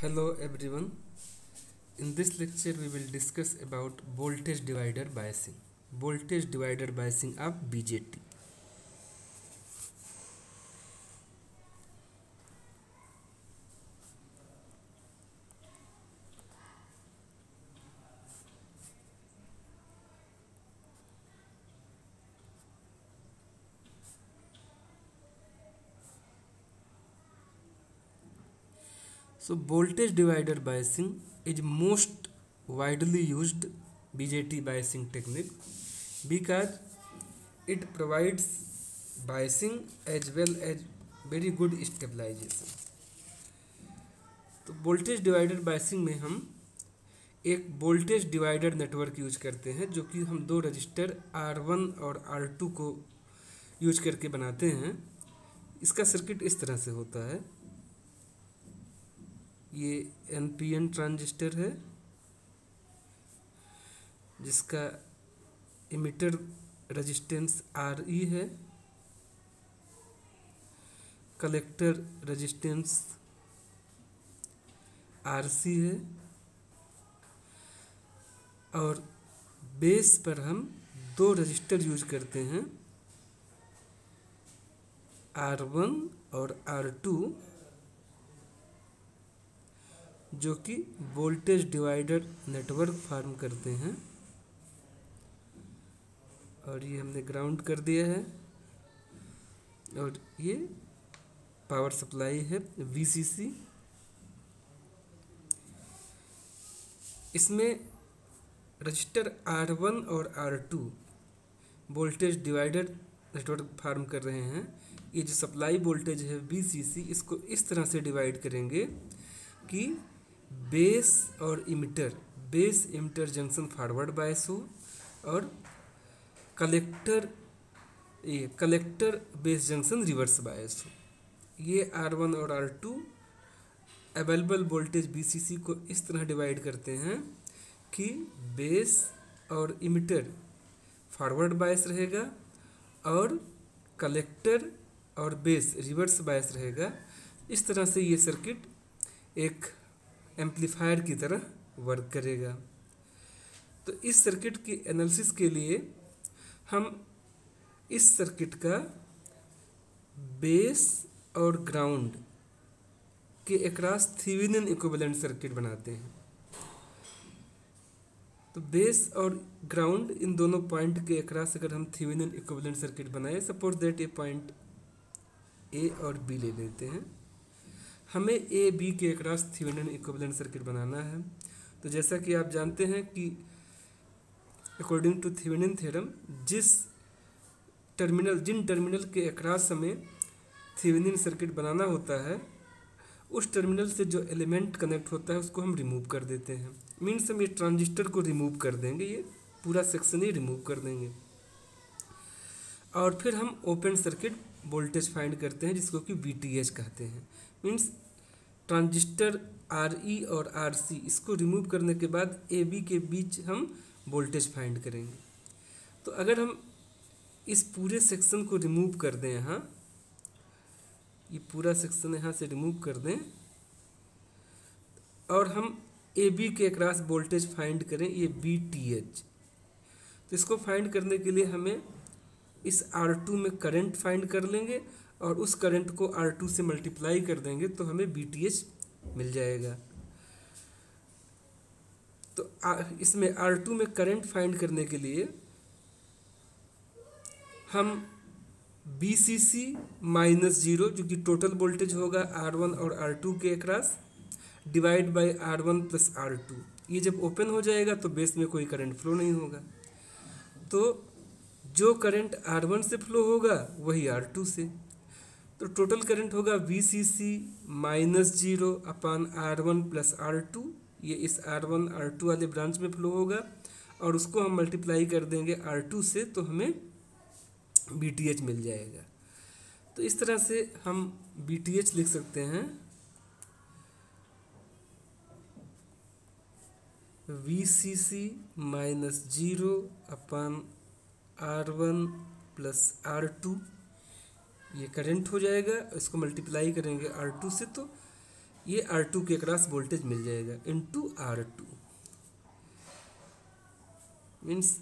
Hello everyone. In this lecture we will discuss about voltage divider biasing. Voltage divider biasing of BJT. So voltage divider biasing is most widely use BJT biasing technique because it provides biasing as well as very good stabilization तो voltage divider biasing में हम एक voltage divider network use करते हैं जो कि हम दो रजिस्टर आर वन और आर टू को यूज़ करके बनाते हैं। इसका सर्किट इस तरह से होता है। ये एन पी एन ट्रांजिस्टर है, जिसका इमिटर रेजिस्टेंस आर ई है कलेक्टर रेजिस्टेंस आर सी है, और बेस पर हम दो रजिस्टर यूज़ करते हैं आर वन और आर टू जो कि वोल्टेज डिवाइडर नेटवर्क फार्म करते हैं। और ये हमने ग्राउंड कर दिया है। और ये पावर सप्लाई है वीसीसी इसमें रजिस्टर आर वन और R two voltage divider network form कर रहे हैं। ये जो सप्लाई वोल्टेज है वीसीसी इसको इस तरह से डिवाइड करेंगे कि बेस और emitter, base emitter junction forward bias हो और कलेक्टर, ये collector base junction reverse bias हो। ये आर वन और R two available voltage VCC को इस तरह डिवाइड करते हैं कि बेस और इमिटर फॉरवर्ड बायस रहेगा और कलेक्टर और बेस रिवर्स बायस रहेगा। इस तरह से ये सर्किट एक एम्पलीफायर की तरह वर्क करेगा। तो इस सर्किट की एनालिसिस के लिए हम इस सर्किट का बेस और ग्राउंड के अक्रॉस थीविनन इक्विवेलेंट सर्किट बनाते हैं। तो बेस और ग्राउंड इन दोनों पॉइंट के अक्रॉस अगर हम थीविनन इक्विवेलेंट सर्किट बनाए suppose that a point A और बी ले लेते हैं। हमें ए बी के अक्रॉस थीवेनिन इक्विवेलेंट सर्किट बनाना है। तो जैसा कि आप जानते हैं कि अकॉर्डिंग टू थीवेनिन थ्योरम जिस टर्मिनल जिन टर्मिनल के अक्रॉस हमें थीवेनिन सर्किट बनाना होता है, उस टर्मिनल से जो एलिमेंट कनेक्ट होता है, उसको हम रिमूव कर देते हैं। मीन्स हम ये ट्रांजिस्टर को रिमूव कर देंगे, ये पूरा सेक्शन ही रिमूव कर देंगे। और फिर हम ओपन सर्किट वोल्टेज फाइंड करते हैं, जिसको कि वी कहते हैं। मीन्स ट्रांजिस्टर आर ई और आर सी इसको रिमूव करने के बाद ए बी के बीच हम वोल्टेज फाइंड करेंगे। तो अगर हम इस पूरे सेक्शन को रिमूव कर दें यहाँ, ये पूरा सेक्शन यहाँ से रिमूव कर दें, और हम ए बी के अक्रॉस वोल्टेज फाइंड करें, ये बी टी एच तो इसको फाइंड करने के लिए हमें इस आर टू में करंट फाइंड कर लेंगे और उस करंट को आर टू से मल्टीप्लाई कर देंगे तो हमें बी टी एच मिल जाएगा। तो इसमें आर टू में करंट फाइंड करने के लिए हम V C C minus zero जो कि टोटल वोल्टेज होगा आर वन और आर टू के across divide by R one plus R two ये जब ओपन हो जाएगा तो बेस में कोई करंट फ्लो नहीं होगा। तो जो करंट आर वन से फ्लो होगा, वही आर टू से। तो टोटल करंट होगा V C C minus zero upon R one plus R two ये इस आर वन आर टू वाले ब्रांच में फ्लो होगा और उसको हम मल्टीप्लाई कर देंगे आर टू से तो हमें बी टी एच मिल जाएगा। तो इस तरह से हम बी टी एच लिख सकते हैं। V C C minus zero upon R one plus R two ये करंट हो जाएगा, इसको मल्टीप्लाई करेंगे आर टू से तो ये आर टू के क्रॉस वोल्टेज मिल जाएगा into R two means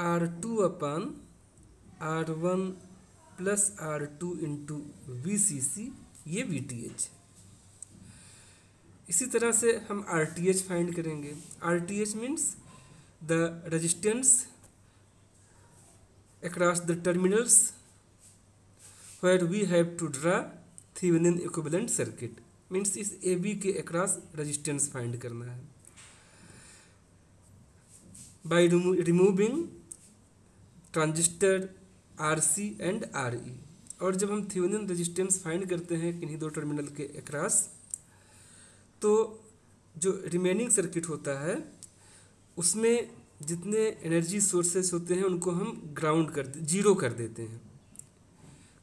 R two upon R one plus R two into V C C ये वी टी एच इसी तरह से हम आर टी एच फाइंड करेंगे। R T H means the resistance across the terminals where we have to draw Thevenin equivalent circuit. A B के across resistance find करना है। By removing transistor R C and R E और जब हम थ्योनिन resistance find करते हैं किन्हीं दो टर्मिनल के अक्रॉस तो जो रिमेनिंग सर्किट होता है, उसमें जितने एनर्जी सोर्सेस होते हैं, उनको हम ग्राउंड कर ज़ीरो कर देते हैं।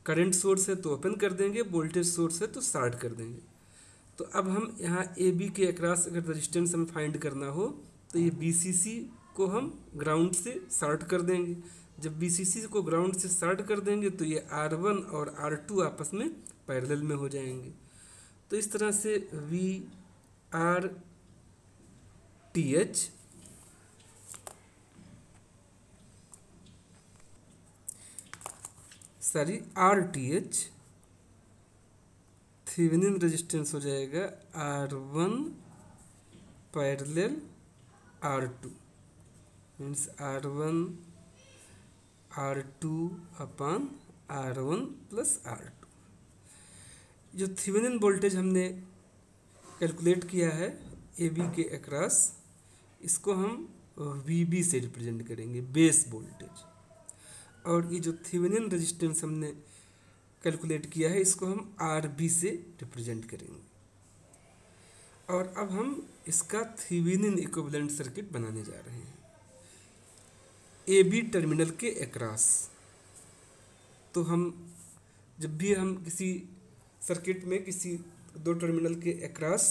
करंट सोर्स है तो ओपन कर देंगे वोल्टेज सोर्स है तो स्टार्ट कर देंगे। तो अब हम यहाँ ए बी के अक्रॉस अगर रजिस्टेंस हमें फाइंड करना हो तो ये बी सी सी को हम ग्राउंड से स्टार्ट कर देंगे। जब बी सी सी को ग्राउंड से स्टार्ट कर देंगे तो ये आर वन और आर टू आपस में पैरेलल में हो जाएँगे। तो इस तरह से V R T H sorry R T H Thevenin resistance हो जाएगा R one parallel R two means R one R two upon R one plus R two जो थीवेनिन वोल्टेज हमने कैलकुलेट किया है ए बी के across इसको हम V B से रिप्रेजेंट करेंगे बेस वोल्टेज और ये जो थीवेनिन रेजिस्टेंस हमने कैलकुलेट किया है, इसको हम आर बी से रिप्रेजेंट करेंगे। और अब हम इसका थीवेनिन इक्विवेलेंट सर्किट बनाने जा रहे हैं। ए बी टर्मिनल के अक्रॉस तो हम जब भी हम किसी सर्किट में किसी दो टर्मिनल के अक्रॉस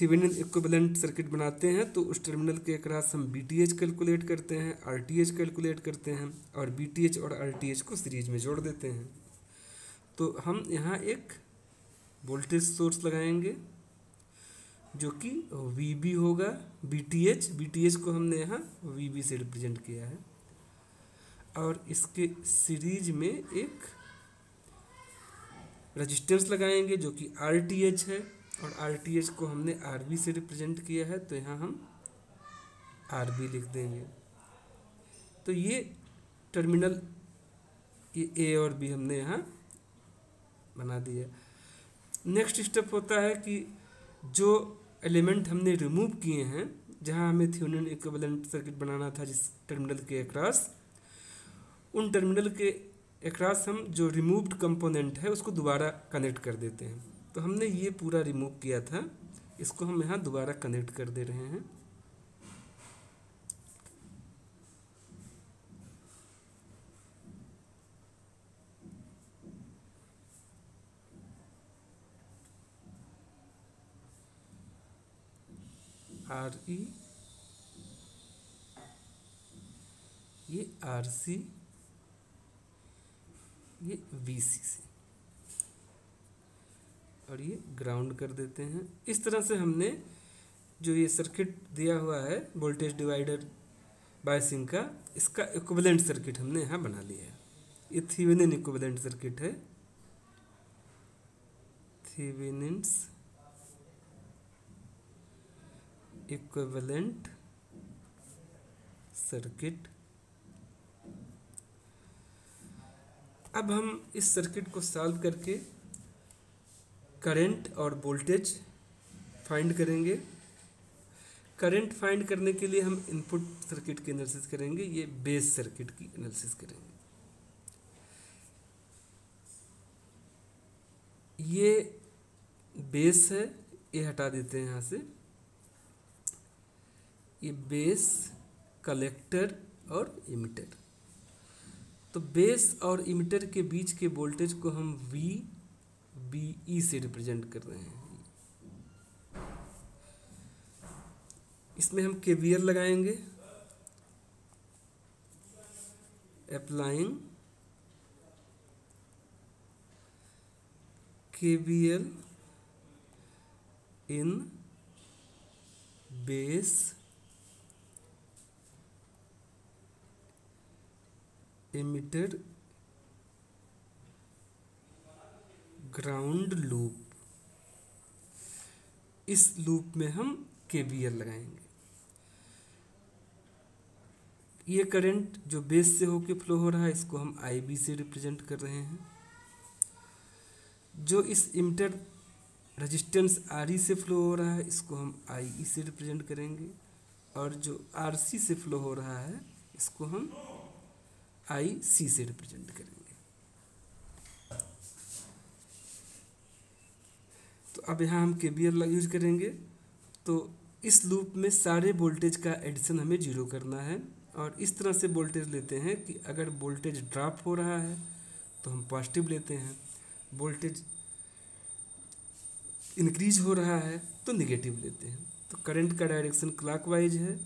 थीवेनिन इक्विवेलेंट सर्किट बनाते हैं तो उस टर्मिनल के अक्रॉस हम बी टी एच कैलकुलेट करते हैं आर टी एच कैलकुलेट करते हैं, और बी टी एच और आर टी एच को सीरीज़ में जोड़ देते हैं। तो हम यहाँ एक वोल्टेज सोर्स लगाएँगे, जो कि वी बी होगा V T H V T H को हमने यहाँ वी बी से रिप्रेजेंट किया है। और इसके सीरीज़ में एक रजिस्टेंस लगाएँगे, जो कि आर टी एच है। और एच को हमने आर से रिप्रेजेंट किया है तो यहाँ हम आर लिख देंगे। तो ये टर्मिनल ये ए और बी हमने यहाँ बना दिया। नेक्स्ट स्टेप होता है कि जो एलिमेंट हमने रिमूव किए हैं, जहाँ हमें थ्योनिन इक्विवेलेंट सर्किट बनाना था जिस टर्मिनल के अक्रॉस उन टर्मिनल के अक्रॉस हम जो रिमूव्ड कंपोनेंट है, उसको दोबारा कनेक्ट कर देते हैं। तो हमने ये पूरा रिमूव किया था। इसको हम यहाँ दोबारा कनेक्ट कर दे रहे हैं। आर ई ये आर सी ये वी सी से और ये ग्राउंड कर देते हैं। इस तरह से हमने जो ये सर्किट दिया हुआ है वोल्टेज डिवाइडर बायसिंग का, इसका इक्विवेलेंट सर्किट हमने यहाँ बना लिया है। ये थीवेनिन इक्विवेलेंट सर्किट है। थीवेनिन्स इक्विवेलेंट सर्किट अब हम इस सर्किट को सॉल्व करके करंट और वोल्टेज फाइंड करेंगे। करंट फाइंड करने के लिए हम इनपुट सर्किट की एनालिसिस करेंगे, ये बेस सर्किट की एनालिसिस करेंगे। ये बेस है, ये हटा देते हैं यहाँ से। ये बेस, कलेक्टर और इमिटर। तो बेस और इमिटर के बीच के वोल्टेज को हम वी बी, ई से रिप्रेजेंट कर रहे हैं। इसमें हम के वी एल लगाएँगे। Applying K V L in base emitted ground loop इस लूप में हम के लगाएँगे। ये करंट जो बेस से होके फ्लो हो रहा है, इसको हम आई बी से रिप्रेजेंट कर रहे हैं। जो इस इमिटर रेजिस्टेंस आर से फ्लो हो रहा है, इसको हम आई ई से रिप्रेजेंट करेंगे। और जो आर सी फ्लो हो रहा है, इसको हम आई सी से रिप्रेजेंट करेंगे। तो अब यहाँ हम के बी यूज़ करेंगे। तो इस लूप में सारे वोल्टेज का एडिशन हमें ज़ीरो करना है और इस तरह से वोल्टेज लेते हैं कि अगर वोल्टेज ड्रॉप हो रहा है तो हम पॉजिटिव लेते हैं। वोल्टेज इंक्रीज हो रहा है तो निगेटिव लेते हैं। तो करंट का डायरेक्शन क्लॉकवाइज है।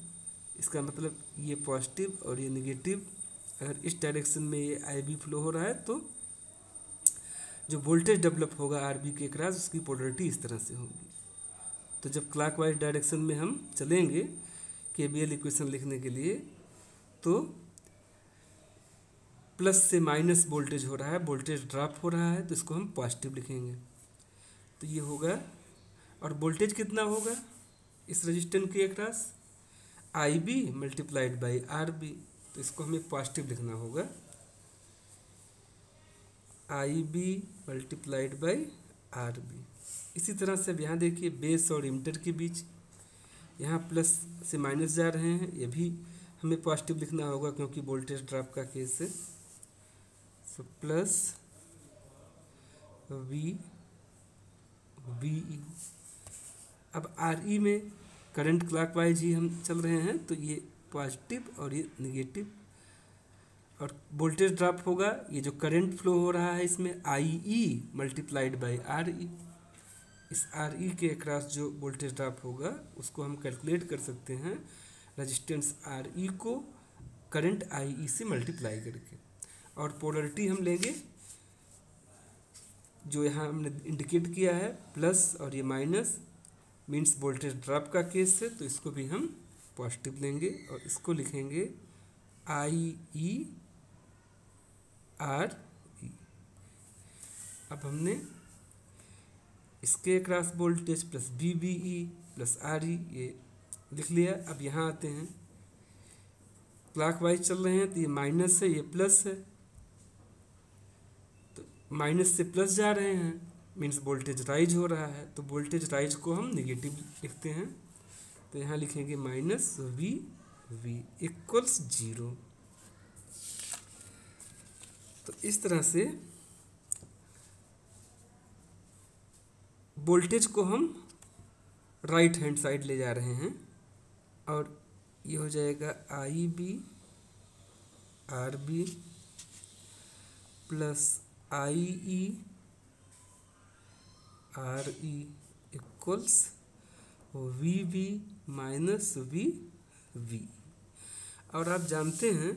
इसका मतलब ये पॉजिटिव और ये निगेटिव अगर इस डायरेक्शन में ये आई बी फ्लो हो रहा है तो जो वोल्टेज डेवलप होगा आर बी के क्रॉस उसकी पोलरिटी इस तरह से होगी। तो जब क्लॉकवाइज डायरेक्शन में हम चलेंगे के बी एल इक्वेशन लिखने के लिए तो प्लस से माइनस वोल्टेज हो रहा है वोल्टेज ड्रॉप हो रहा है तो इसको हम पॉजिटिव लिखेंगे। तो ये होगा, और वोल्टेज कितना होगा इस रजिस्टेंट के cross I B multiplied by R B तो इसको हमें पॉजिटिव लिखना होगा। I B multiplied by R B इसी तरह से अब यहाँ देखिए बेस और इमटर के बीच यहाँ प्लस से माइनस जा रहे हैं। ये भी हमें पॉजिटिव लिखना होगा क्योंकि वोल्टेज ड्रॉप का केस है। सो प्लस वी वी अब आर ई में करंट क्लॉकवाइज ही हम चल रहे हैं तो ये पॉजिटिव और ये निगेटिव और वोल्टेज ड्रॉप होगा, ये जो करंट फ्लो हो रहा है इसमें I E multiplied by R E इस आर ई के अक्रॉस जो वोल्टेज ड्रॉप होगा, उसको हम कैलकुलेट कर सकते हैं रजिस्टेंस आर ई को करंट आई ई से मल्टीप्लाई करके। और पोलरिटी हम लेंगे, जो यहाँ हमने इंडिकेट किया है प्लस और ये माइनस मीन्स वोल्टेज ड्रॉप का केस है तो इसको भी हम पॉजिटिव लेंगे और इसको लिखेंगे आई ई आर अब हमने इसके cross voltage plus V B E plus R E ये लिख लिया। अब यहाँ आते हैं। क्लॉक वाइज चल रहे हैं तो ये माइनस है, ये प्लस है। तो माइनस से प्लस जा रहे हैं मीन्स वोल्टेज राइज हो रहा है। तो वोल्टेज राइज को हम निगेटिव लिखते हैं। तो यहाँ लिखेंगे minus V V equals zero तो इस तरह से वोल्टेज को हम राइट हैंड साइड ले जा रहे हैं और ये हो जाएगा I B R B plus I E R E equals V V minus V V और आप जानते हैं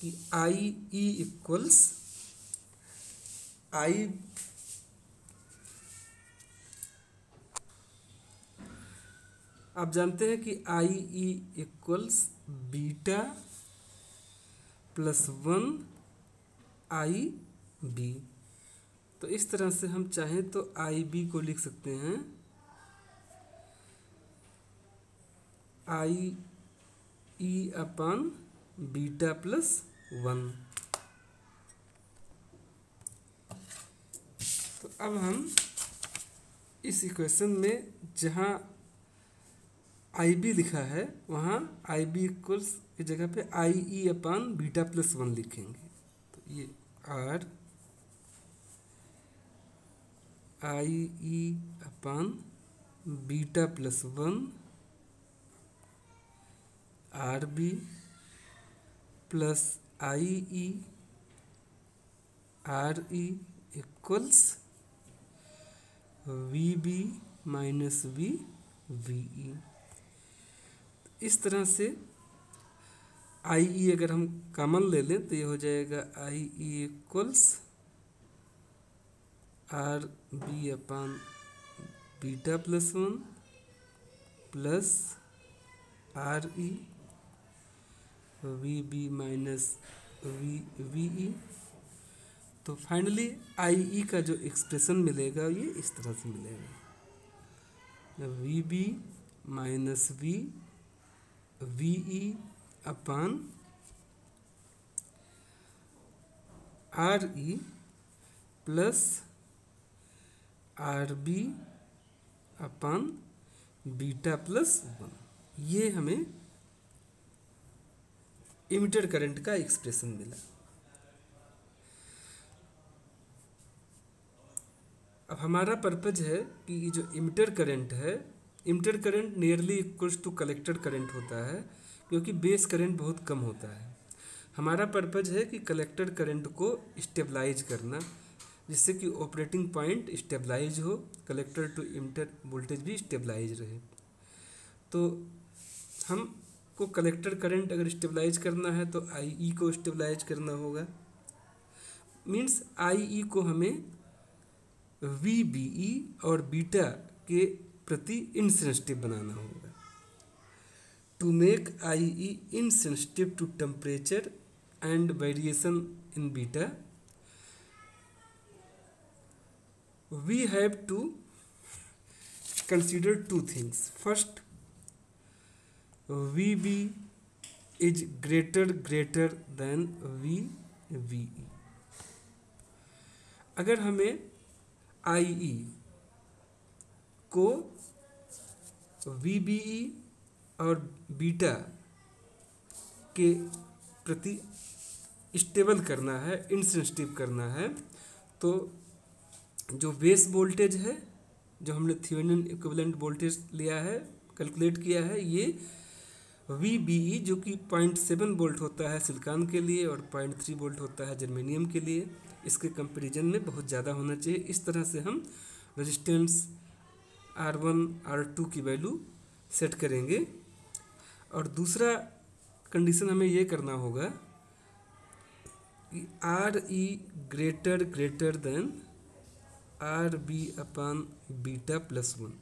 कि आई ई इक्वल्स आई आप जानते हैं कि I E equals beta plus one I B तो इस तरह से हम चाहें तो आई बी को लिख सकते हैं। I E upon beta plus one. तो अब हम इस इक्वेशन में जहाँ आई बी लिखा है, वहाँ आई बी इक्वल्स की जगह पे I E upon beta plus one लिखेंगे। तो ये R I E upon beta plus one R B plus I E R E equals V B minus V B E इस तरह से आई ई अगर हम कॉमन ले लें तो ये हो जाएगा I E equals R B upon beta plus one plus R E V B minus V B E तो फाइनली आई ई का जो एक्सप्रेशन मिलेगा, ये इस तरह से मिलेगा। V B minus V B E upon R E plus R B upon beta plus one ये हमें इमिटर करंट का एक्सप्रेशन मिला। अब हमारा पर्पज है कि ये जो इमिटर करंट है, emitter current nearly equals to collector current होता है, क्योंकि बेस करंट बहुत कम होता है। हमारा पर्पज है कि कलेक्टर करंट को स्टेबलाइज करना, जिससे कि ऑपरेटिंग पॉइंट स्टेबलाइज हो कलेक्टर टू इमिटर वोल्टेज भी स्टेबलाइज रहे। तो हमको कलेक्टर करंट अगर स्टेबलाइज करना है तो आई ई को स्टेबलाइज करना होगा। मीन्स आई ई को हमें वी बी ई और बीटा के प्रति इनसेंसिटिव बनाना होगा। To make I E insensitive to temperature and variation in beta we have to consider two things. First vb greater than V B E अगर हमें I ई को वी बी ई और beta के प्रति स्टेबल करना है इनसेंसिटिव करना है तो जो बेस वोल्टेज है, जो हमने थियोनिन इक्विवेलेंट वोल्टेज लिया है कैलकुलेट किया है, ये वी बी ई जो कि पॉइंट सेवन वोल्ट होता है सिलिकॉन के लिए और पॉइंट थ्री वोल्ट होता है जर्मेनियम के लिए, इसके कंपैरिजन में बहुत ज़्यादा होना चाहिए। इस तरह से हम resistance R one R two की वैल्यू सेट करेंगे। और दूसरा कंडीशन हमें ये करना होगा कि R E greater greater than R B upon beta plus one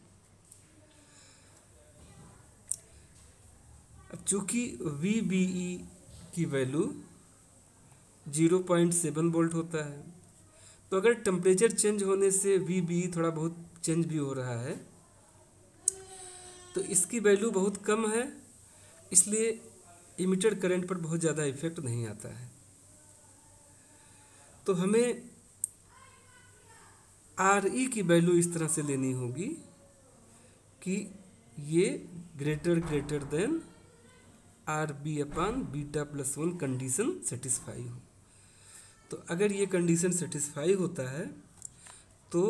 अब चूँकि वी बी ई की value zero point seven volt होता है तो अगर टेम्परेचर चेंज होने से वी बी ई थोड़ा बहुत चेंज भी हो रहा है तो इसकी वैल्यू बहुत कम है, इसलिए इमिटर करंट पर बहुत ज़्यादा इफ़ेक्ट नहीं आता है। तो हमें आर ई की वैल्यू इस तरह से लेनी होगी कि ये greater greater than R B upon beta plus one condition satisfy हो। तो अगर ये कंडीशन सेटिस्फाई होता है तो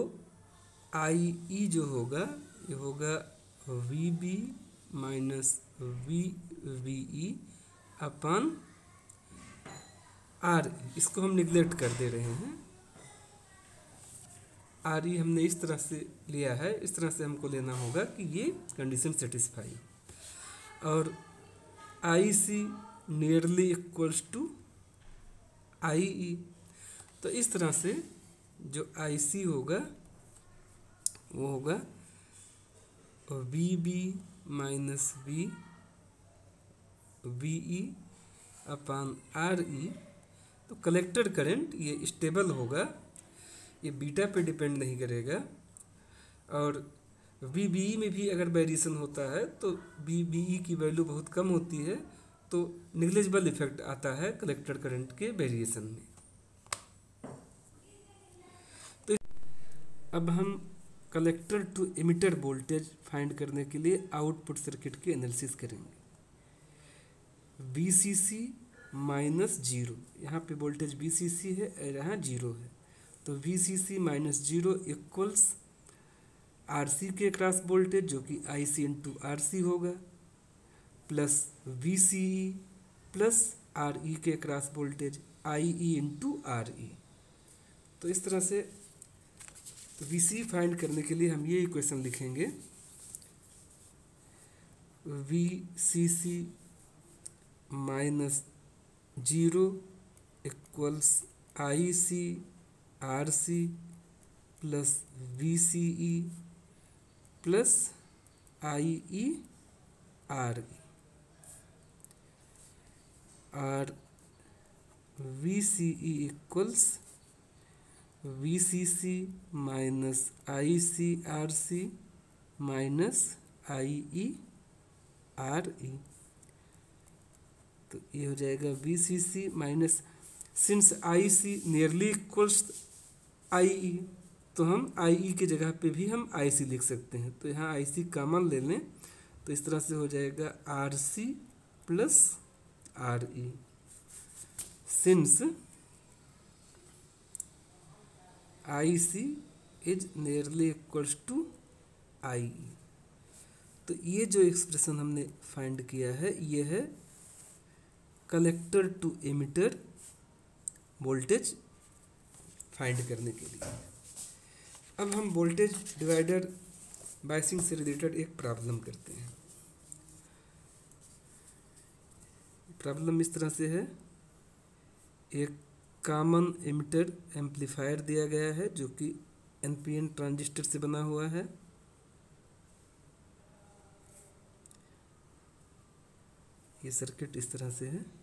आई ई जो होगा, ये होगा V B minus V B E upon R इसको हम निगलेक्ट कर दे रहे हैं। आर ई हमने इस तरह से लिया है, इस तरह से हमको लेना होगा कि ये कंडीशन सेटिस्फाई और I C nearly equals to I E तो इस तरह से जो आई सी होगा, वो होगा V B minus V B E upon R E तो कलेक्टर करंट ये स्टेबल होगा, ये बीटा पे डिपेंड नहीं करेगा और वी बी ई में भी अगर वेरिएशन होता है तो बी बी ई की वैल्यू बहुत कम होती है तो निग्लेजिबल इफ़ेक्ट आता है कलेक्टर करंट के वेरिएशन में। तो अब हम collector to emitter voltage find करने के लिए आउटपुट सर्किट की एनालिसिस करेंगे। V C C minus zero यहाँ पे वोल्टेज वी सी सी है यहाँ ज़ीरो है। तो V C C minus zero equals R C के क्रॉस वोल्टेज जो कि आई सी इंटू आर सी होगा plus V C E plus R E के cross voltage I E into R E तो इस तरह से वी सी फाइंड करने के लिए हम ये इक्वेशन लिखेंगे। V C C minus zero equals I C R C plus V C E plus I E R E R V C E equals V C C minus I C R C minus I E R E तो ये हो जाएगा V C C minus since I C nearly equals I E तो हम आई ई के जगह पे भी हम आई सी लिख सकते हैं। तो यहाँ आई सी कॉमन ले लें तो इस तरह से हो जाएगा R C plus R E since I C is nearly equals to I E तो ये जो एक्सप्रेशन हमने फाइंड किया है, ये है collector to emitter voltage find करने के लिए। अब हम वोल्टेज डिवाइडर बाइसिंग से रिलेटेड एक प्रॉब्लम करते हैं। प्रॉब्लम इस तरह से है। एक कॉमन एमिटर एम्पलीफायर दिया गया है, जो कि एनपीएन ट्रांजिस्टर से बना हुआ है। ये सर्किट इस तरह से है।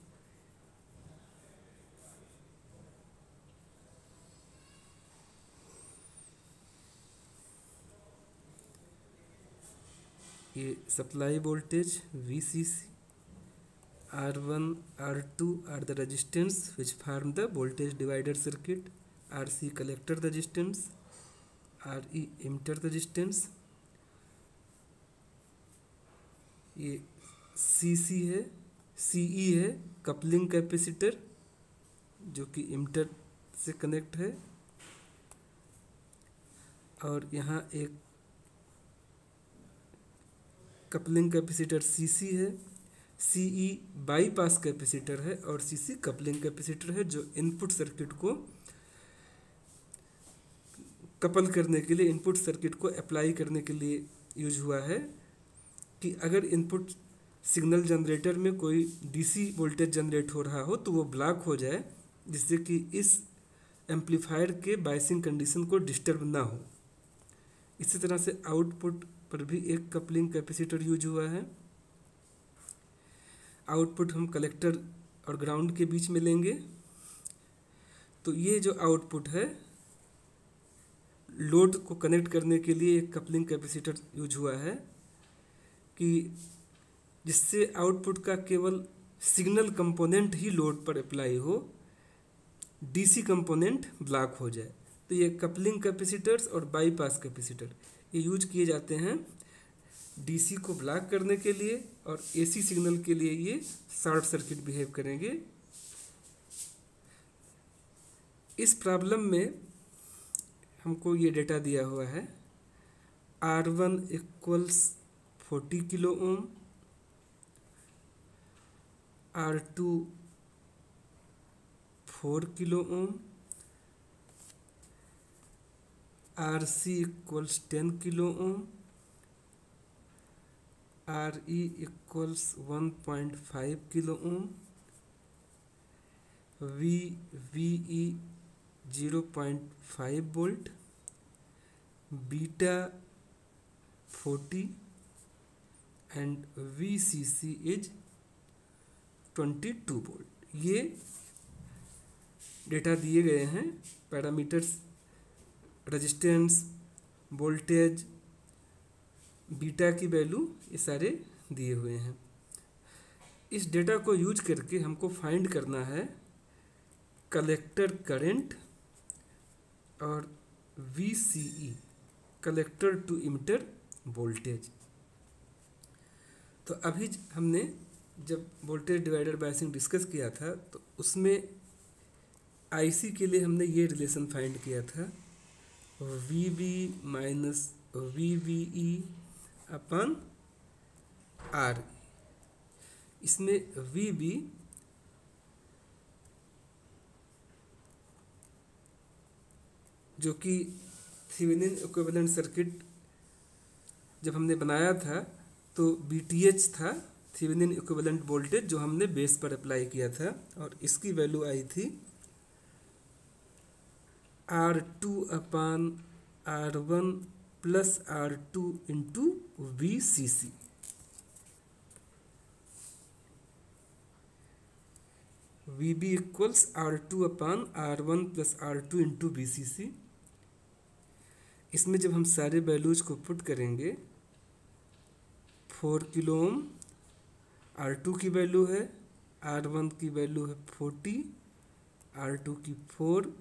ये supply voltage V C C R one R two are the resistance which form the voltage divider circuit R C collector resistance R E emitter resistance ये सी सी है सी ई है कपलिंग कैपेसिटर जो कि emitter से connect है। और यहाँ एक कपलिंग कैपेसिटर सी सी है। सी ई बाईपास कैपेसिटर है और सी सी कपलिंग कैपेसिटर है जो इनपुट सर्किट को कपल करने के लिए इनपुट सर्किट को अप्लाई करने के लिए यूज़ हुआ है कि अगर इनपुट सिग्नल जनरेटर में कोई डीसी वोल्टेज जनरेट हो रहा हो तो वो ब्लॉक हो जाए, जिससे कि इस एम्पलीफायर के बाइसिंग कंडीशन को डिस्टर्ब ना हो। इसी तरह से आउटपुट पर भी एक कपलिंग कैपेसिटर यूज़ हुआ है। आउटपुट हम कलेक्टर और ग्राउंड के बीच में लेंगे। तो ये जो आउटपुट है, लोड को कनेक्ट करने के लिए एक कपलिंग कैपेसिटर यूज़ हुआ है कि जिससे आउटपुट का केवल सिग्नल कंपोनेंट ही लोड पर अप्लाई हो, डीसी कंपोनेंट ब्लॉक हो जाए। तो ये कपलिंग कैपेसिटर्स और बाईपास कैपेसिटर ये यूज़ किए जाते हैं डीसी को ब्लॉक करने के लिए और एसी सिग्नल के लिए ये शॉर्ट सर्किट बिहेव करेंगे। इस प्रॉब्लम में हमको ये डेटा दिया हुआ है। R one equals forty kilo ohm. R two four kilo ohm. R C equals ten kilo ohm R E equals one point five kilo ohm V B E zero point five volt beta forty and V C C is twenty two volt ये data दिए गए हैं parameters resistance voltage beta की value ये सारे दिए हुए हैं। इस डेटा को यूज़ करके हमको फाइंड करना है कलेक्टर करंट और V C E collector to emitter voltage तो अभी हमने जब वोल्टेज डिवाइडर बायसिंग डिस्कस किया था तो उसमें आईसी के लिए हमने ये रिलेशन फाइंड किया था। V B minus V B E upon R इसमें वी बी जो कि थीवेनिन इक्विवेलेंट सर्किट जब हमने बनाया था तो एच था थीवेनिन इक्विवेलेंट वोल्टेज जो हमने बेस पर अप्लाई किया था, और इसकी वैल्यू आई थी R two upon R one plus R two into V C C V B equals R two upon R one plus R two into V C C इसमें जब हम सारे वैल्यूज़ को पुट करेंगे four kilo ohm R two की value है R one की value है फोर्टी आर टू की four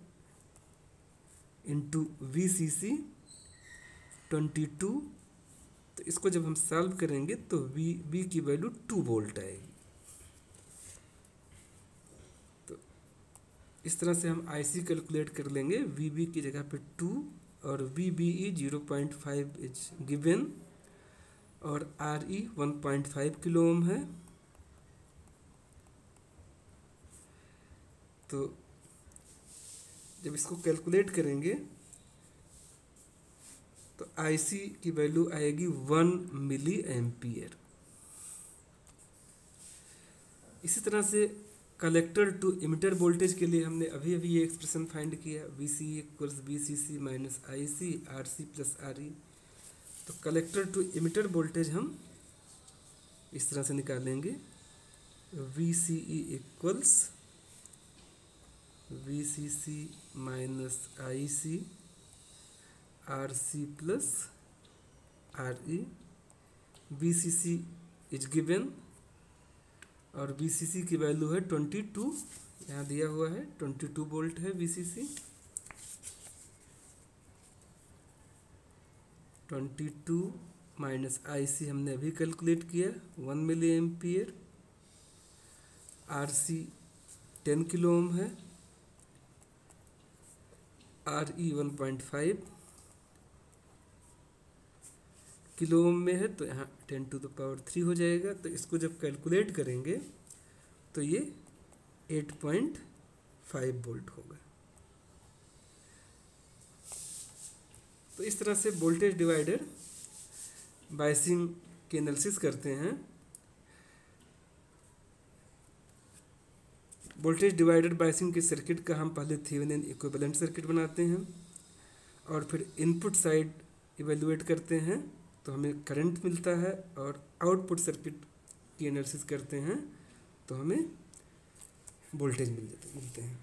into V C C twenty two तो इसको जब हम सॉल्व करेंगे तो वी वी की वैल्यू टू वोल्ट आएगी। तो इस तरह से हम आईसी कैलकुलेट कर लेंगे। वी बी की जगह पे टू और V B E zero point five is given और R E one point five kilo ohm है। तो जब इसको कैलकुलेट करेंगे तो आईसी की वैल्यू आएगी वन मिली एम्पियर इसी तरह से कलेक्टर टू इमिटर वोल्टेज के लिए हमने अभी अभी ये एक्सप्रेशन फाइंड किया V C equals V C C minus I C R C plus R E तो कलेक्टर टू इमिटर वोल्टेज हम इस तरह से निकालेंगे V C E equals V C C minus I C R C plus R E V C C is given और B C C की value है twenty two यहाँ दिया हुआ है ट्वेंटी टू वोल्ट है V C C twenty two minus I C हमने अभी कैलकुलेट किया one milli ampere R C ten kilo ohm है R E one point five kilo में है तो यहाँ ten to the power three हो जाएगा तो इसको जब कैलकुलेट करेंगे तो ये एट पॉइंट फाइव वोल्ट होगा। तो इस तरह से वोल्टेज डिवाइडर बाइसिंग के एनालिसिस करते हैं। वोल्टेज डिवाइडर बाइसिंग के सर्किट का हम पहले थेवेनिन इक्विवेलेंट सर्किट बनाते हैं और फिर इनपुट साइड इवेलुएट करते हैं तो हमें करंट मिलता है और आउटपुट सर्किट की एनालिसिस करते हैं तो हमें वोल्टेज मिल जाते, मिलते हैं।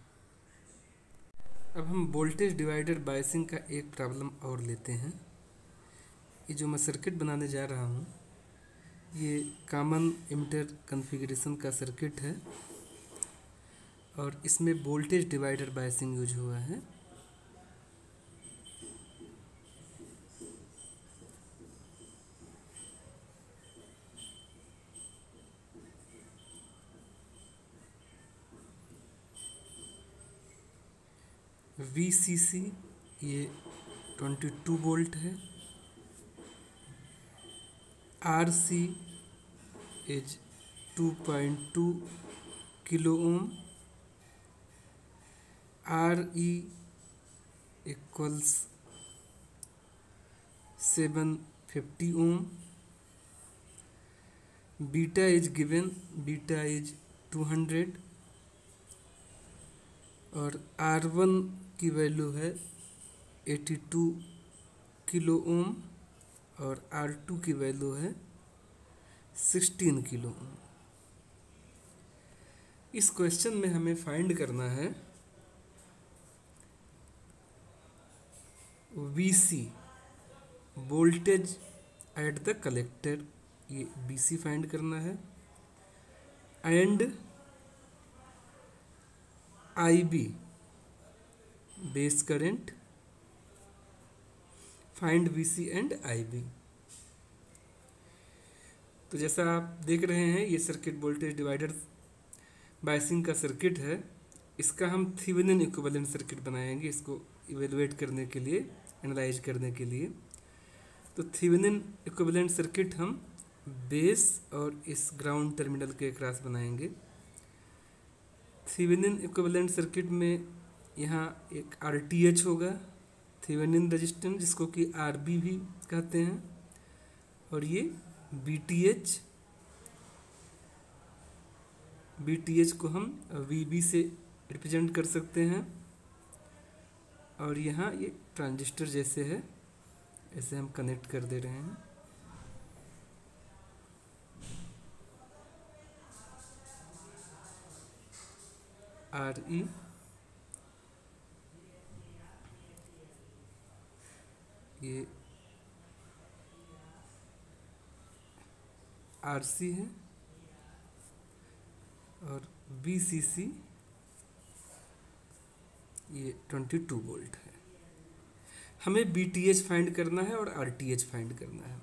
अब हम वोल्टेज डिवाइडर बाइसिंग का एक प्रॉब्लम और लेते हैं। ये जो मैं सर्किट बनाने जा रहा हूँ, ये कॉमन इमिटर कॉन्फ़िगरेशन का सर्किट है। और इसमें वोल्टेज डिवाइडर बायसिंग यूज़ हुआ है। वी सी सी ये ट्वेंटी टू वोल्ट है। R C is two point two kilo ohm R E equals seven fifty ohm beta is given beta is two hundred और R one की value है eighty two kilo ohm और R two की value है sixteen kilo ohm इस question में हमें find करना है C voltage at the collector ये सी फाइंड करना है. And B base current find C and B तो जैसा आप देख रहे हैं, ये सर्किट वोल्टेज डिवाइडर बाइसिंग का सर्किट है. इसका हम थीवेनिन इक्विवेलेंट सर्किट बनाएँगे इसको इवेलुएट करने के लिए. एनालाइज करने के लिए। तो थीवेनिन इक्विवेलेंट सर्किट हम बेस और इस ग्राउंड टर्मिनल के क्रॉस बनाएँगे। थीवेनिन इक्विवेलेंट सर्किट में यहाँ एक आर टी एच होगा थीवेनिन रजिस्टेंस जिसको कि आर बी भी कहते हैं। और ये V T H V T H को हम वी बी से रिप्रेजेंट कर सकते हैं। और यहाँ ये ट्रांजिस्टर जैसे है, ऐसे हम कनेक्ट कर दे रहे हैं। आर ई ये आर सी है और बी सी सी ये ट्वेंटी टू वोल्ट है। हमें बी टी एच फाइंड करना है और आर टी एच फाइंड करना है।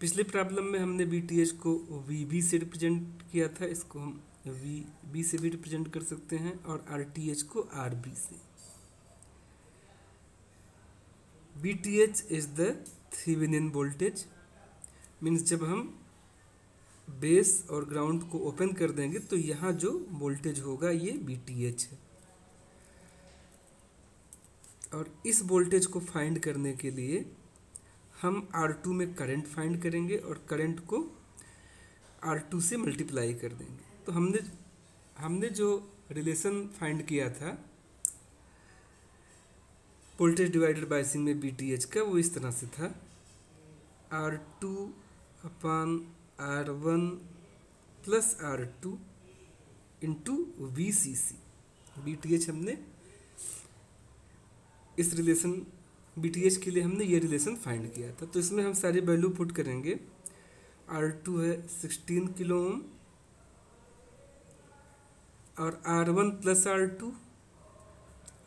पिछले प्रॉब्लम में हमने बी टी एच को वी बी से रिप्रेजेंट किया था, इसको हम वी बी से भी रिप्रेजेंट कर सकते हैं और आर टी एच को आर बी से। B T H is the Thevenin voltage means जब हम बेस और ग्राउंड को ओपन कर देंगे तो यहाँ जो वोल्टेज होगा, ये बी टी एच है। और इस वोल्टेज को फाइंड करने के लिए हम R2 में करंट फाइंड करेंगे और करंट को R2 से मल्टीप्लाई कर देंगे। तो हमने हमने जो रिलेशन फाइंड किया था वोल्टेज डिवाइडेड बाय सिंग में बी टी एच का, वो इस तरह से था। R two upon R one plus R two into V C C B T H हमने इस रिलेशन बी के लिए हमने ये रिलेशन फाइंड किया था। तो इसमें हम सारी वैल्यू पुट करेंगे। आर टू है सिक्सटीन किलो ओम। और R one plus R two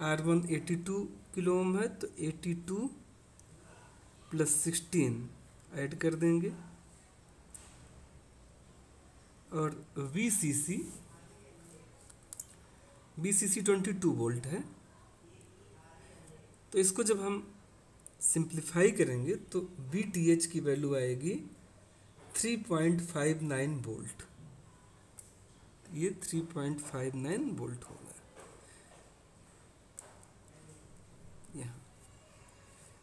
R one eighty two kilo ohm है तो eighty two plus sixteen add कर देंगे। और V C C V C C twenty two volt है। तो इसको जब हम सिंप्लीफाई करेंगे तो बी टी एच की वैल्यू आएगी three point five nine volt ये three point five nine volt होगा यहाँ।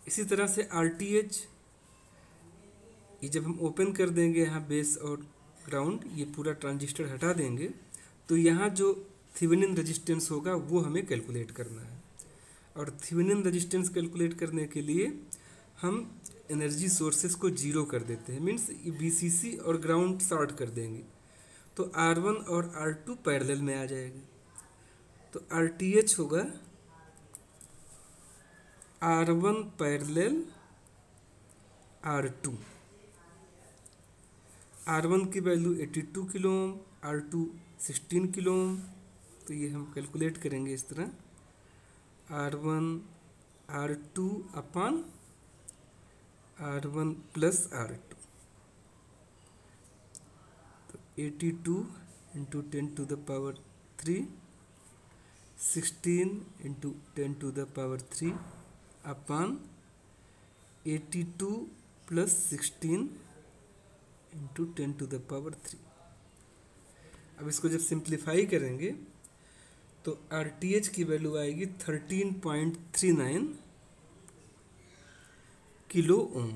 इसी तरह से आर टी एच ये जब हम ओपन कर देंगे यहाँ बेस और ग्राउंड ये पूरा ट्रांजिस्टर हटा देंगे तो यहाँ जो थिवेनिन रेजिस्टेंस होगा, वो हमें कैलकुलेट करना है। और थिवेनिन रेजिस्टेंस कैलकुलेट करने के लिए हम एनर्जी सोर्सेस को ज़ीरो कर देते हैं मीन्स बी और ग्राउंड शॉर्ट कर देंगे। तो आर वन और आर टू पैरेलल में आ जाएगा। तो आर टी एच होगा R one parallel R two R one की value eighty two kilo ohm R two sixteen kilo ohm तो ये हम कैलकुलेट करेंगे इस तरह। R one R two upon R one plus R two तो eighty two into ten to the power three sixteen into ten to the power three upon eighty two plus sixteen into ten to the power three अब इसको जब simplify करेंगे तो R T H की value आएगी thirteen point three nine kilo ohm.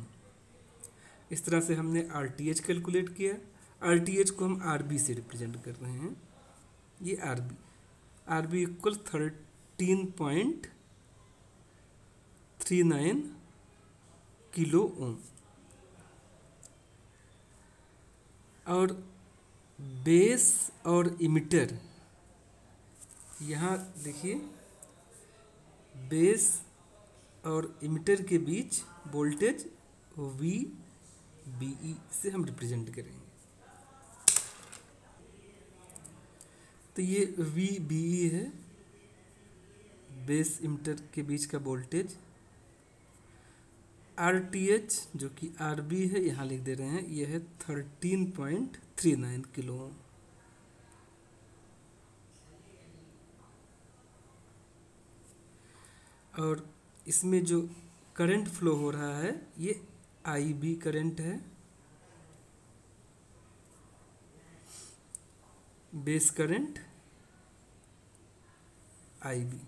इस तरह से हमने आर टी एच कैलकुलेट किया। आर टी एच को हम आर बी से रिप्रेजेंट कर रहे हैं। ये R B R B equal thirteen point three nine kilo ohm. और बेस और इमिटर यहाँ देखिए, बेस और इमिटर के बीच वोल्टेज वी बी ई से हम रिप्रेजेंट करेंगे। तो ये वी बी ई है। बेस इमिटर के बीच का वोल्टेज। आर टी एच जो कि आर बी है, यहाँ लिख दे रहे हैं ये है thirteen point three nine kilo और इसमें जो करंट फ्लो हो रहा है, ये आई बी करंट है। बेस करंट आई बी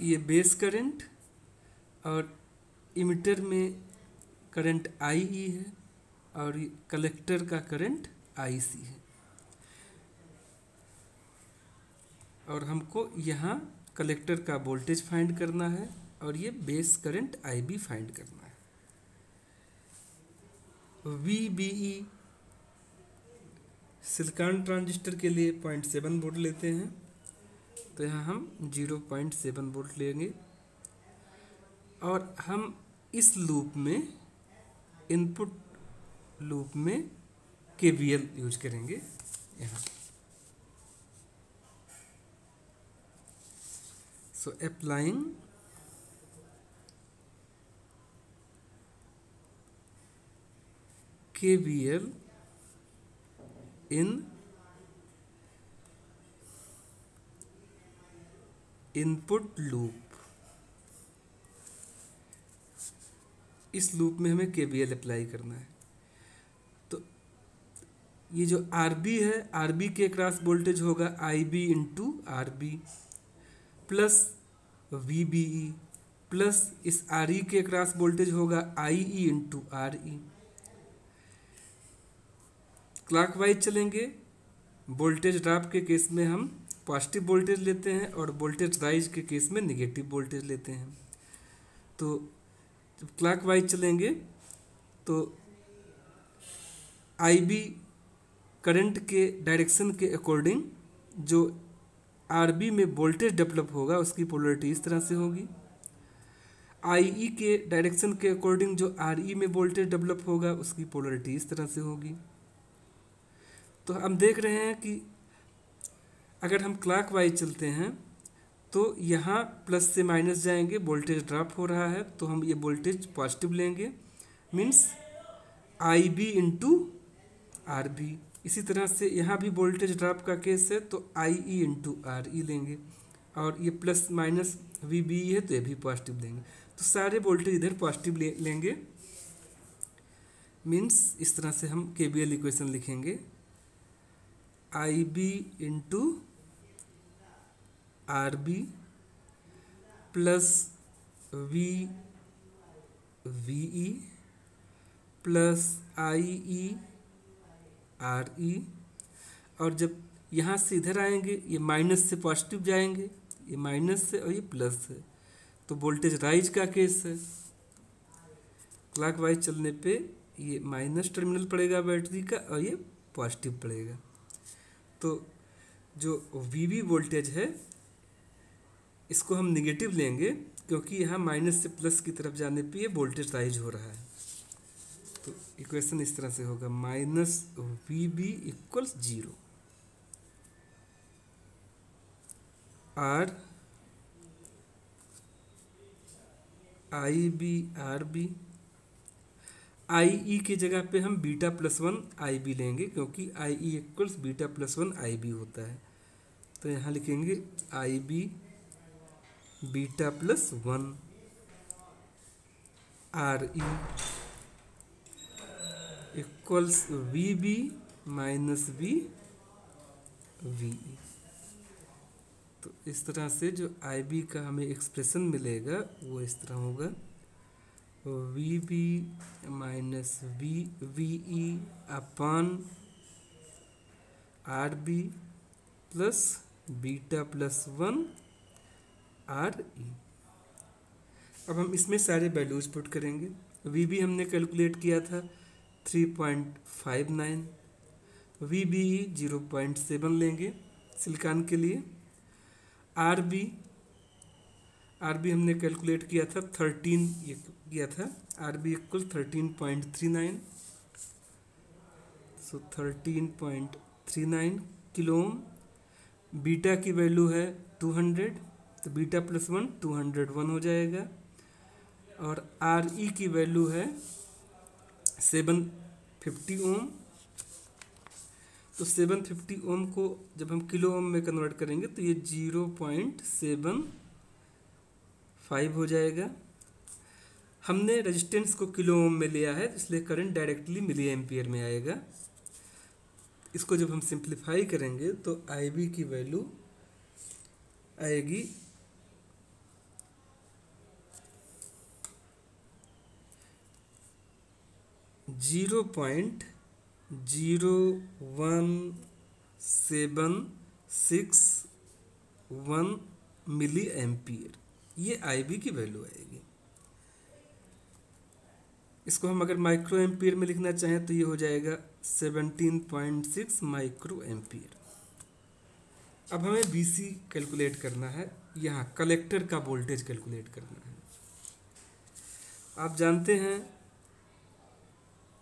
ये बेस करंट और इमिटर में करंट आई ई है और कलेक्टर का करंट आई सी है। और हमको यहाँ कलेक्टर का वोल्टेज फाइंड करना है और ये base current I B find करना है। V B E silicon transistor के लिए पॉइंट सेवन वोल्ट लेते हैं। तो यहाँ हम ज़ीरो पॉइंट सेवन वोल्ट लेंगे। और हम इस लूप में इनपुट लूप में के यूज़ करेंगे। यहाँ। So, applying. KVL in input loop इस लूप में हमें केबीएल अप्लाई करना है। तो ये जो आर बी है आर बी के क्रॉस वोल्टेज होगा I B into R plus V B E plus इस आर ई के क्रॉस वोल्टेज होगा I E into R E clockwise चलेंगे। वोल्टेज ड्राप के केस में हम पॉजिटिव वोल्टेज लेते हैं और वोल्टेज राइज के केस में निगेटिव वोल्टेज लेते हैं। तो जब क्लॉकवाइज चलेंगे। तो आई बी करंट के डायरेक्शन के अकॉर्डिंग जो आरबी में वोल्टेज डेवलप होगा, उसकी पोलरिटी इस तरह से होगी। आईई के डायरेक्शन के अकॉर्डिंग जो आर ई में वोल्टेज डेवलप होगा, उसकी पोलरिटी इस तरह से होगी। तो हम देख रहे हैं कि अगर हम क्लाक वाइज चलते हैं तो यहाँ प्लस से माइनस जाएँगे, वोल्टेज ड्रॉप हो रहा है तो हम ये वोल्टेज पॉजिटिव लेंगे। Means I B into R B इसी तरह से यहाँ भी वोल्टेज ड्रॉप का केस है तो आई ई इंटू आर ई लेंगे। और ये प्लस माइनस वी बी है तो ये भी पॉजिटिव देंगे। तो सारे वोल्टेज इधर पॉजिटिव ले, लेंगे। मीन्स इस तरह से हम के बी एल इक्वेशन लिखेंगे। I B into R B plus V V E plus I E R E और जब यहाँ से इधर आएँगे, ये माइनस से पॉजिटिव जाएँगे, ये माइनस से और ये प्लस है। तो वोल्टेज राइज का केस है। क्लॉक वाइज चलने पे ये माइनस टर्मिनल पड़ेगा बैटरी का और ये पॉजिटिव पड़ेगा। तो जो वी वोल्टेज है, इसको हम निगेटिव लेंगे, क्योंकि यहाँ माइनस से प्लस की तरफ़ जाने पे ये वोल्टेज राइज हो रहा है। तो इक्वेशन इस तरह से होगा minus V B equals zero R I B R B I E की जगह पे हम beta plus one I B लेंगे क्योंकि I E equals beta plus one I B होता है। तो यहाँ लिखेंगे I B beta plus one R E equals V B minus B V तो इस तरह से जो आई बी का हमें एक्सप्रेशन मिलेगा, वो इस तरह होगा। V B minus V V E upon R B plus beta plus one R E अब हम इसमें सारे वैल्यूज़ पुट करेंगे। वी बी हमने कैलकुलेट किया था। Three point five nine V B E zero point seven लेंगे सिलिकॉन के लिए। आर बी आर बी हमने कैलकुलेट किया था थर्टीन ये किया था। R B equal thirteen point three nine so thirteen point three nine kilo beta की वैल्यू है टू हंड्रेड तो beta plus one two hundred one हो जाएगा। और आर ई की वैल्यू है सेवन फिफ्टी ओम। तो सेवन फिफ्टी ओम को जब हम किलो ओम में कन्वर्ट करेंगे तो ये ज़ीरो पॉइंट सेवन फाइव हो जाएगा। हमने रेजिस्टेंस को किलो ओम में लिया है इसलिए करंट डायरेक्टली मिली एम्पियर में आएगा। इसको जब हम सिंप्लीफाई करेंगे तो आई बी की वैल्यू आएगी zero point zero one seven six one milli ampere ये आई बी की वैल्यू आएगी। इसको हम अगर माइक्रो एम्पियर में लिखना चाहें तो ये हो जाएगा seventeen point six micro ampere अब हमें बी सी कैलकुलेट करना है। यहाँ कलेक्टर का वोल्टेज कैलकुलेट करना है। आप जानते हैं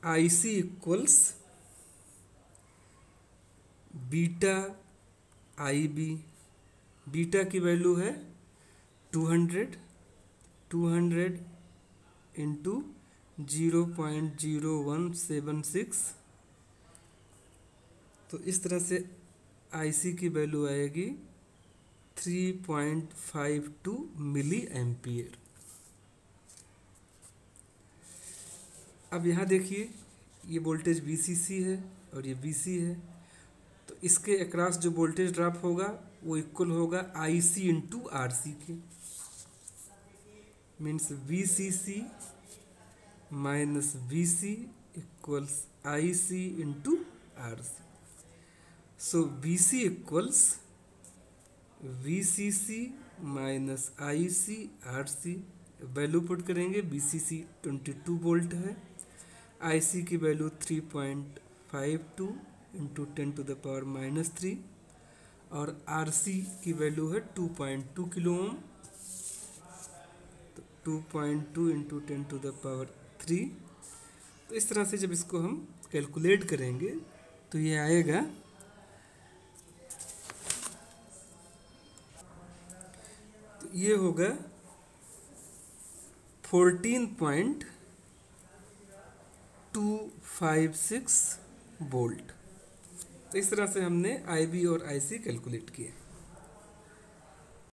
I C equals beta I B beta की वैल्यू है two hundred two hundred into zero point zero one seven six तो इस तरह से आईसी की वैल्यू आएगी three point five two milli ampere अब यहाँ देखिए, ये वोल्टेज वी है और ये वी है। तो इसके अक्रॉस जो वोल्टेज ड्रॉप होगा, वो इक्वल होगा आई सी इंटू आर सी के means V C C minus V C equals I C into R C so V C equals V C C minus I C R C value put करेंगे B C C twenty two volt है। I C की value three point five two into ten to the power minus three और R C की value है two point two kilo ohm. तो two point two into ten to the power three तो इस तरह से जब इसको हम कैलकुलेट करेंगे तो ये आएगा तो ये होगा fourteen point two five six volt इस तरह से हमने आई बी और आई सी कैलकुलेट किए।